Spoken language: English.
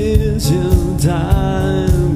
is your time.